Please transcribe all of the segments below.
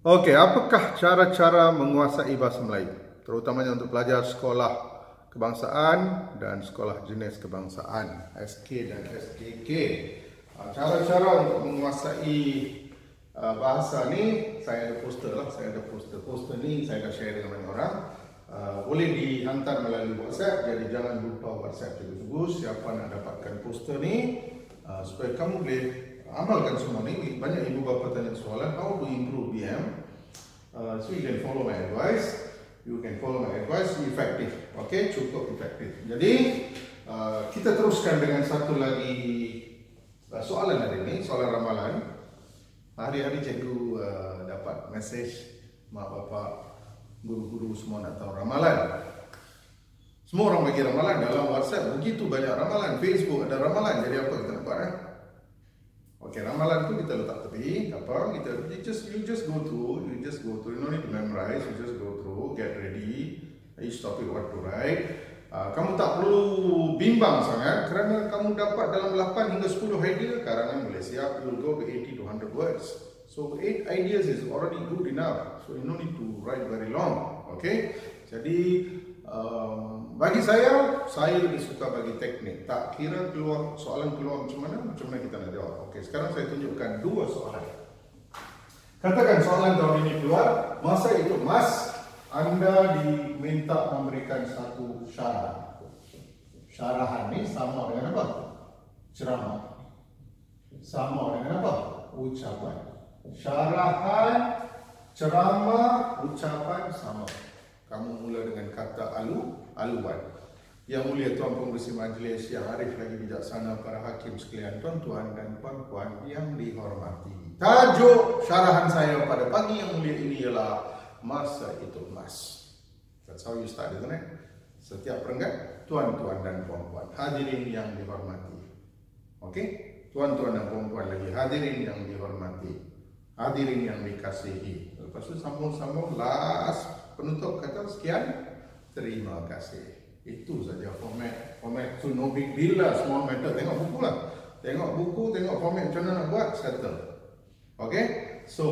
Okey, apakah cara-cara menguasai bahasa Melayu? Terutamanya untuk pelajar sekolah kebangsaan dan sekolah jenis kebangsaan SK dan SKK. Ah, cara-cara untuk menguasai ah, bahasa ni saya ada poster lah, saya ada poster. Poster ni saya dah share dengan banyak orang. Uh, boleh dihantar melalui WhatsApp, jadi jangan lupa WhatsApp juga siapa nak dapatkan poster ni supaya kamu boleh amalkan semua ni banyak ibu bapa tanya soalan how to improve BM uh, so you can follow my advice. You can follow my advice effective. Okay cukup efektif jadi uh, kita teruskan dengan satu lagi uh, soalan hari ini soalan ramalan. Hari-hari cikgu uh, dapat message mak bapak guru-guru semua nak tahu ramalan. Semua orang bagi ramalan dalam WhatsApp. Begitu banyak ramalan. Facebook ada ramalan. Jadi apa kita nak buat eh? Okay, ramalan tu kita letak tepi, apa? Kita you just you just go through, you just go through. You don't need to memorize, you just go through, get ready. Each topic what to write. Uh, kamu tak perlu bimbang sangat kerana kamu dapat dalam 8 hingga 10 idea karangan you will go to 80 to 100 words so 8 ideas is already good enough so you don't need to write very long okay jadi Um, bagi saya, saya lebih suka bagi teknik. Tak kira keluar soalan keluar macam mana, macam mana kita nak jawab. Okey, sekarang saya tunjukkan dua soalan. Katakan soalan tahun ini keluar, masa itu mas, anda diminta memberikan satu syarah. Syarahan ini sama dengan apa? Ceramah. Sama dengan apa? Ucapan. Syarahan, ceramah, ucapan sama kamu mula dengan kata alu, aluan. Yang mulia Tuan Pengurusi Majlis yang arif lagi bijaksana para hakim sekalian tuan-tuan dan puan-puan yang dihormati. Tajuk syarahan saya pada pagi yang mulia ini ialah masa itu emas. That's how you start, isn't it? Setiap perenggan, tuan-tuan dan puan-puan. Hadirin yang dihormati. Okay? Tuan-tuan dan puan-puan lagi. Hadirin yang dihormati. Hadirin yang dikasihi. Lepas itu sambung-sambung last penutup kata sekian. Terima kasih. Itu saja format format tu no big deal lah. Semua matter. Tengok buku lah. Tengok buku tengok format macam mana nak buat settle. Ok so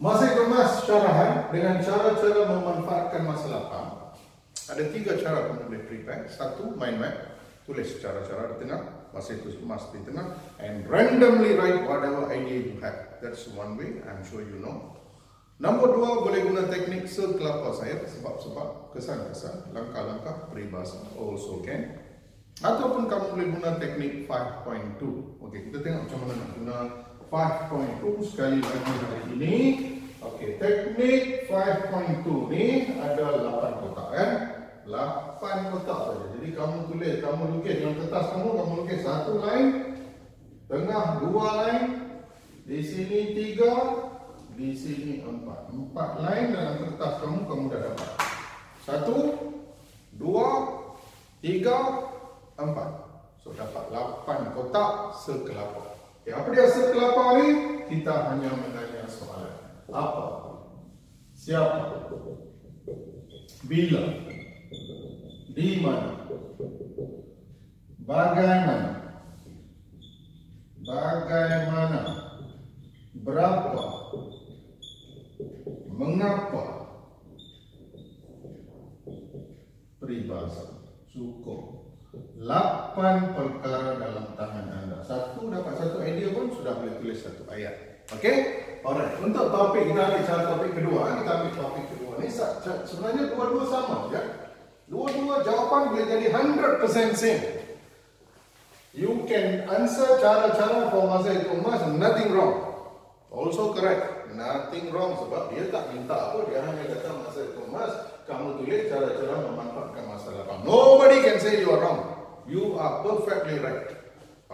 masa itu mas syarahan dengan cara-cara memanfaatkan masa lapang. Ada tiga cara kamu boleh prepare. Satu mind map. Tulis cara-cara di tengah. Masa itu mas di tengah. And randomly write whatever idea you have. That's one way. I'm sure you know Nombor dua boleh guna teknik sekelapa saya sebab-sebab kesan-kesan langkah-langkah peribahasa also can. Ataupun kamu boleh guna teknik 5.2 okey kita tengok macam mana nak guna 5.2 sekali lagi hari ini. Okey teknik 5.2 ni ada 8 kotak kan 8 kotak saja. Jadi kamu tulis kamu lukis. Dalam kertas kamu kamu lukis. Satu line tengah dua line di sini tiga di sini empat. Empat line dalam kertas kamu, kamu dah dapat. Satu, dua, tiga, empat. So, dapat lapan kotak sekelapa. Okay, apa dia sekelapa ni? Kita hanya menanya soalan. Apa? Siapa? Bila? Di mana? Bagaimana? Bagaimana? Berapa? Mengapa peribahasa cukup lapan perkara dalam tangan anda? Satu dapat satu idea pun sudah boleh tulis satu ayat. Okey? Alright. Untuk topik kita ambil cara topik kedua. Kita ambil topik kedua ni. Sebenarnya dua-dua sama ya. Dua-dua jawapan boleh jadi 100% same. You can answer cara-cara for masa itu. Emas nothing wrong. Also correct nothing wrong sebab dia tak minta apa dia hanya kata masa itu mas kamu tulis cara-cara memanfaatkan masa lapang. Nobody can say you are wrong. You are perfectly right.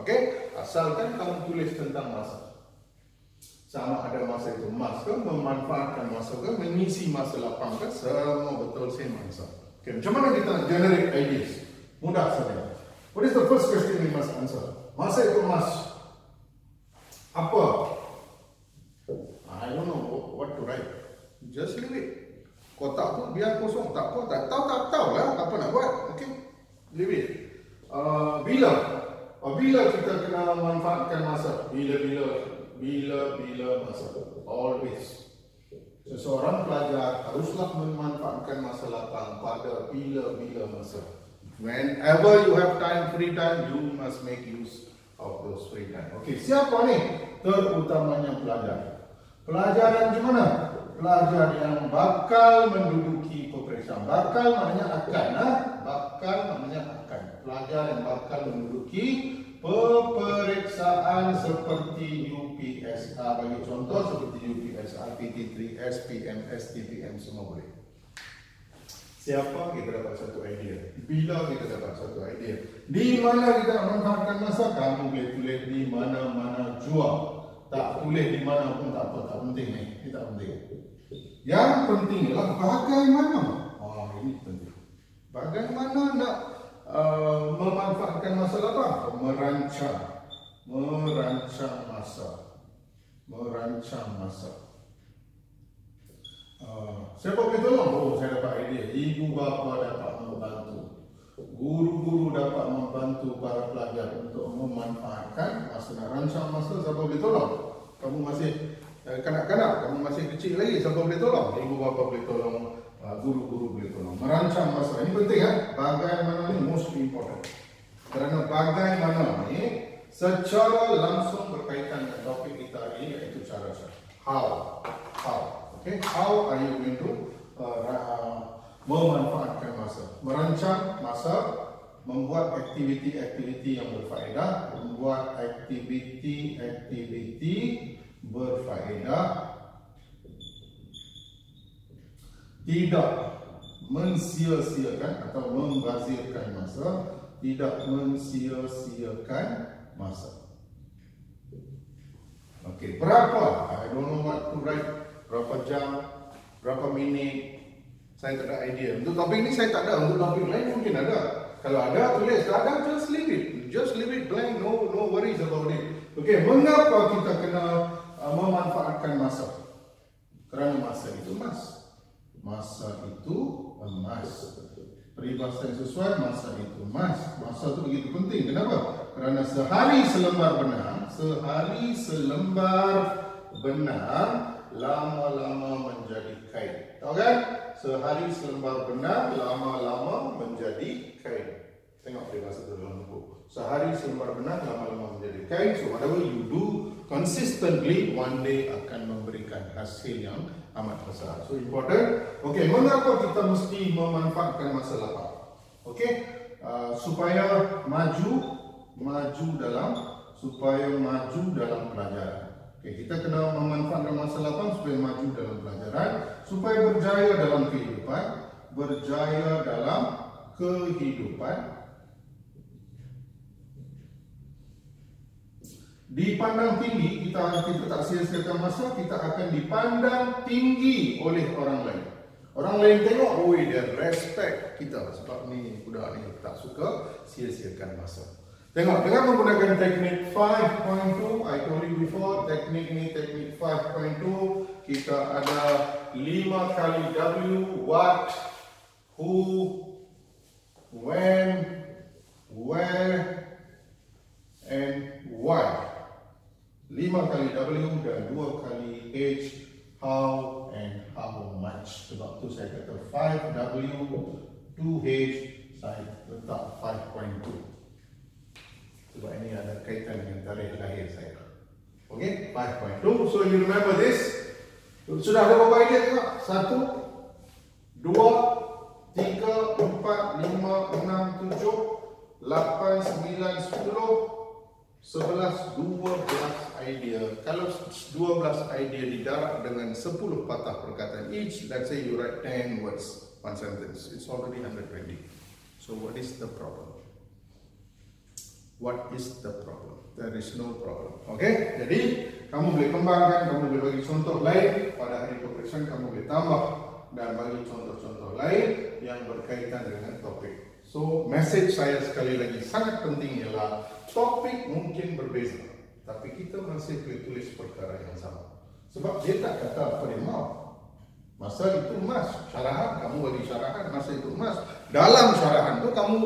Okay? Asalkan kamu tulis tentang masa. Sama ada masa itu mas ke memanfaatkan masa ke mengisi masa lapang ke semua betul same answer. Okay, macam mana kita generate ideas? Mudah saja. What is the first question we must answer? Masa itu mas apa what to write. Just leave it. Kotak tu biar kosong. Tak apa, tak tahu, tak tahu lah apa nak buat. Okay, leave it. Uh, bila? Uh, bila kita kena manfaatkan masa? Bila-bila Bila-bila masa. Always. Seseorang pelajar haruslah memanfaatkan masa lapang pada bila-bila masa. Whenever you have time, free time, you must make use of those free time. Okay, siapa ni? Terutamanya pelajar. Pelajar yang gimana? Pelajar yang bakal menduduki peperiksaan. Bakal maknanya akan. Ha? Bakal maknanya akan. Pelajar yang bakal menduduki peperiksaan seperti UPSA. Bagi contoh seperti UPSA, PT3, SPM, STPM semua boleh. Siapa kita dapat satu idea? Bila kita dapat satu idea? Di mana kita manfaatkan masa? Kamu boleh tulis di mana-mana jua. Tak tulis di mana pun tak apa, tak penting ni. Ini tak penting. Yang penting adalah bagaimana. Oh, ini penting. Bagaimana nak uh, memanfaatkan masa lapang? Merancang. Merancang masa. Merancang masa. Ah, siapa boleh tolong? Oh, saya dapat idea. Ibu bapa dapat. Guru-guru dapat membantu para pelajar untuk memanfaatkan masa rancang masa. Siapa boleh tolong? Kamu masih eh, kanak-kanak, kamu masih kecil lagi. Siapa boleh tolong? Ibu bapa boleh tolong. Ah, guru-guru boleh tolong. Merancang masa. Ini penting kan? Bagaimana ini most important. Kerana bagaimana ini secara langsung berkaitan dengan topik kita hari ini iaitu cara-cara. How? How? Okay, how are you going to uh, memanfaatkan masa? Merancang masa, membuat aktiviti-aktiviti yang berfaedah, membuat aktiviti-aktiviti berfaedah, tidak mensia-siakan atau membazirkan masa, tidak mensia-siakan masa. Okay, berapa? I don't know what to write berapa jam, berapa minit. Saya tak ada idea. Untuk topik ini saya tak ada. Untuk topik lain mungkin ada. Kalau ada, tulis. Kalau ada, just leave it. Just leave it blank. No no worries about it. Okay, mengapa kita kena uh, memanfaatkan masa? Kerana masa itu emas. Masa itu emas. Peribahasa yang sesuai, masa itu emas. Masa itu begitu penting. Kenapa? Kerana sehari selembar benar, sehari selembar benar, lama-lama menjadi kain. Kan? Sehari selembar benang, lama-lama menjadi kain. Tengok dia bahasa dalam buku. Sehari selembar benang, lama-lama menjadi kain. So whatever you do consistently, one day akan memberikan hasil yang amat besar. So important. Okay, mengapa kita mesti memanfaatkan masa lapang? Okay, uh, supaya maju, maju dalam, supaya maju dalam pelajaran. Okay, kita kena memanfaatkan masa lapang supaya maju dalam pelajaran, supaya berjaya dalam kehidupan, berjaya dalam kehidupan. Dipandang tinggi, kita kita tak sia-siakan masa, kita akan dipandang tinggi oleh orang lain. Orang lain tengok, oh dia respect kita sebab ni budak ni tak suka sia-siakan masa. Tengok, dengan menggunakan teknik 5.2, I told you before, teknik ini teknik 5.2, kita ada 5 kali W, what, who, when, where, and why. 5 kali W dan 2 kali H, how, and how much. Sebab tu saya kata 5W, 2H, saya letak 5.2. Tarikh lahir saya. Okay, 5.2. So you remember this? Sudah ada berapa idea tengok? Satu, dua, tiga, empat, lima, enam, tujuh, lapan, sembilan, sepuluh, sebelas, dua belas idea. Kalau dua belas idea didarat dengan sepuluh patah perkataan each, let's say you write ten words, one sentence, it's already 120. So what is the problem? what is the problem? There is no problem. Okay? Jadi, kamu boleh kembangkan, kamu boleh bagi contoh lain pada hari peperiksaan, kamu boleh tambah dan bagi contoh-contoh lain yang berkaitan dengan topik. So, message saya sekali lagi sangat penting ialah topik mungkin berbeza, tapi kita masih boleh tulis perkara yang sama. Sebab dia tak kata apa dia mau. Masa itu emas, syarahan, kamu bagi syarahan, masa itu emas. Dalam syarahan itu kamu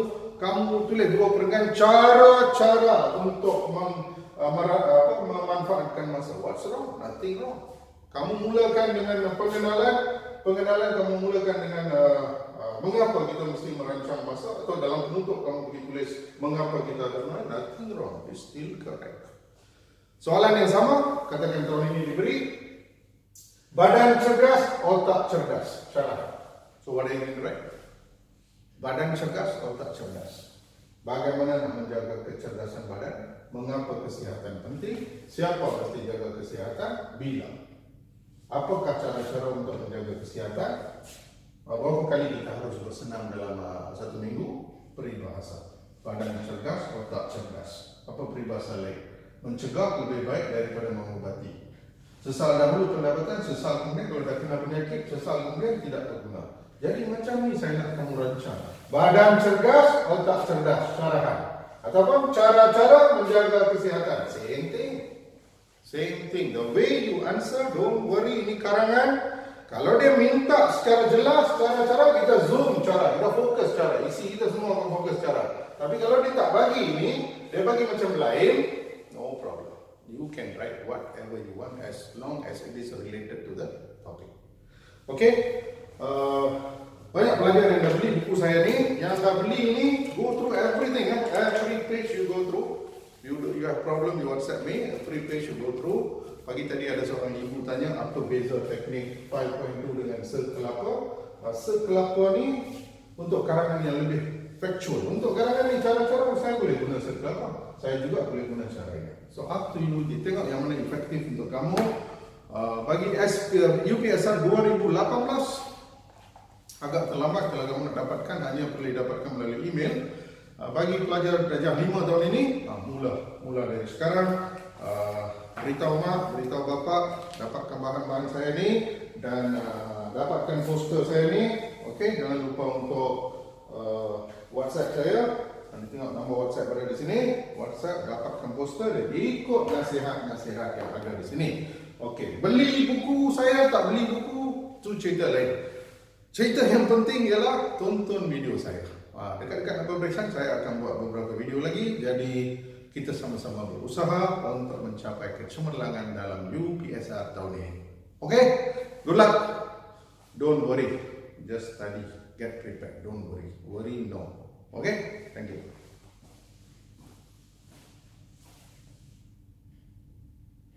kamu tulis dua perenggan cara-cara untuk mem, uh, mara- apa, memanfaatkan masa. What's wrong? Nothing wrong. Kamu mulakan dengan pengenalan, pengenalan kamu mulakan dengan uh, uh, mengapa kita mesti merancang masa atau dalam penutup kamu pergi tulis mengapa kita harus mulai. Nothing wrong. It's still correct. Soalan yang sama, katakan tahun ini diberi Badan cerdas, otak cerdas. Syarah. So what are you to write? Badan cerdas, otak cerdas. Bagaimana menjaga kecerdasan badan? Mengapa kesihatan penting? Siapa mesti jaga kesihatan? Bila? Apakah cara-cara untuk menjaga kesihatan? Berapa kali kita harus bersenam dalam uh, satu minggu? Peribahasa. Badan cerdas, otak cerdas. Apa peribahasa lain? Mencegah lebih baik daripada mengobati. Sesal dahulu pendapatan, sesal kemudian kalau dah kena penyakit, sesal kemudian tidak berguna. Jadi macam ni saya nak kamu rancang. Badan cerdas, otak cerdas, syarahan. Ataupun cara-cara menjaga kesihatan. Same thing. Same thing. The way you answer, don't worry, ini karangan. Kalau dia minta secara jelas cara-cara, kita zoom cara, kita fokus cara. Isi kita semua akan fokus cara. Tapi kalau dia tak bagi ini, dia bagi macam lain, no problem. You can write whatever you want as long as it is related to the topic. Okay? Uh, banyak pelajar yang dah beli buku saya ni. Yang dah beli ni, go through everything. Eh? Every page you go through. You do, you have problem, you WhatsApp me. Every page you go through. Pagi tadi ada seorang ibu tanya apa beza teknik 5.2 dengan sel kelapa. Uh, kelapa ni untuk karangan yang lebih factual. Untuk karangan ni cara-cara saya boleh guna sel kelapa. Saya juga boleh guna cara ini. So up to you, Dia tengok yang mana efektif untuk kamu. Uh, bagi SP, UPSR 2018 agak terlambat kalau kamu nak dapatkan hanya boleh dapatkan melalui email. Uh, bagi pelajar darjah 5 tahun ini, uh, mula mula dari sekarang uh, beritahu mak, beritahu bapa, dapatkan bahan-bahan saya ni dan dapatkan poster saya ni. Okey, jangan lupa untuk WhatsApp saya anda tengok nombor WhatsApp berada di sini. WhatsApp dapatkan poster dan ikut nasihat-nasihat yang ada di sini. Okey, beli buku saya tak beli buku tu cerita lain. Cerita yang penting ialah tonton video saya. Ha, dekat-dekat pemeriksaan saya akan buat beberapa video lagi. Jadi kita sama-sama berusaha untuk mencapai kecemerlangan dalam UPSR tahun ini. Okey, good luck. Don't worry, just study, get prepared. Don't worry, worry no. Okay? Thank you.